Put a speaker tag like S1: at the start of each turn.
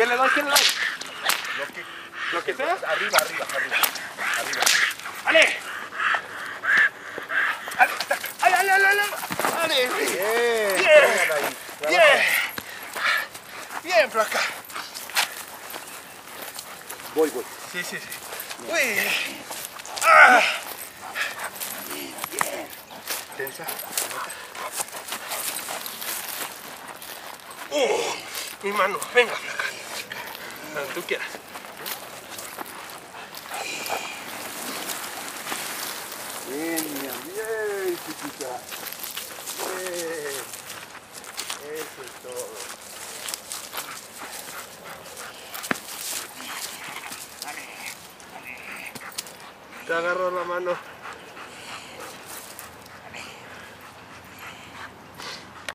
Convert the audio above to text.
S1: ¿Qué le doy? ¿Qué le doy?
S2: Lo que,
S1: ¿Lo que sea?
S2: arriba, arriba, arriba. Arriba.
S1: ¡Ale! ¡Ale! ¡Ale, ale, ale! ale! ¡Ale!
S2: Bien.
S1: Bien. ¡Bien! Bien, flaca.
S2: Voy, voy.
S1: Sí, sí, sí. Uy. Ah.
S2: Tensa.
S1: Uh, mi mano, venga, flaca. Donde tú quieras.
S2: Bien, bien, chiquita. Bien. Eso es todo.
S1: Te agarro la mano.